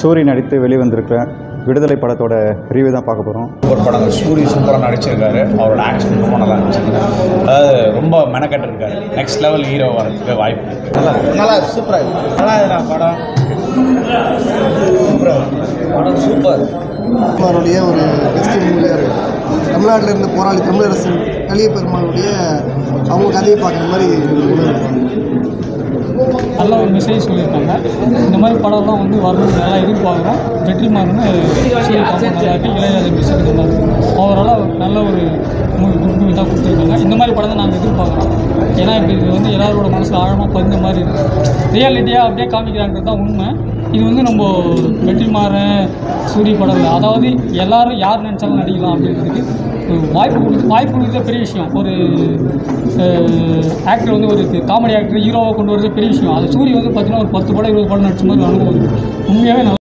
சூரி நடித்து வெளிவந்திருக்கிற விடுதலை படத்தோட ரிவ்யூ தான் பார்க்க போகிறோம் சூப்பர் படங்கள் சூரிய சூப்பராக நடிச்சிருக்காரு. அவரோட ஆக்ஷன் ரொம்ப நல்லா இருந்துச்சு. அதாவது ரொம்ப மெனக்கட்டு இருக்காரு நெக்ஸ்ட் லெவல் ஹீரோ வரதுக்கு வாய்ப்பு நல்லா நல்லா சூப்பராக நல்லா இருக்குடா படம். படம் சூப்பர் பெருமாளுடைய ஒரு பெஸ்ட் இருக்குது தமிழ்நாட்டில் இருந்த போராளி தமிழரசன் கலிய பெருமாளுடைய அவங்க கதையை பார்க்குற மாதிரி நல்ல ஒரு மெசேஜ் சொல்லியிருக்காங்க. இந்த மாதிரி படம்லாம் வந்து வரணும்னு நல்லா எதிர்பார்க்குறோம் வெற்றிமாறன்னு சொல்லியிருக்காங்க நல்லா இருக்குது இளையராஜா மியூசிக் நல்லா ஓவராலாக நல்ல ஒரு மூவி குட் மூவி தான் கொடுத்துருக்காங்க. இந்த மாதிரி படம் தான் நாங்கள் எதிர்பார்க்குறோம். ஏன்னா இப்போ இது வந்து எல்லாரோட மனசில் ஆழமாக பதிந்த மாதிரி இருக்குது ரியாலிட்டியாக அப்படியே காமிக்கிறாங்கிறது தான் உண்மை. இது வந்து நம்ம வெற்றிமாறன் சூரிய படம் அதாவது எல்லாரும் யார் நினச்சாலும் நடிக்கலாம் அப்படின்றதுக்கு வாய்ப்பு கொடுத்து வாய்ப்பு கொடுக்குறது பெரிய விஷயம். ஒரு ஆக்டர் வந்து ஒரு காமெடி ஆக்டர் ஹீரோவை கொண்டு வரது பெரிய விஷயம். அது சூரிய வந்து பார்த்தீங்கன்னா ஒரு பத்து படம் இருபது படம் நடிச்ச மாதிரி அனுபவம் உண்மையாகவே நல்லா